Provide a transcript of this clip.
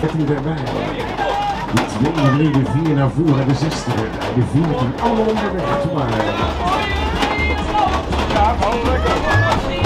13 erbij. De twee leden vier naar voren, de 60 erbij. De 14 allemaal onderweg. te maar. Ja, gewoon lekker.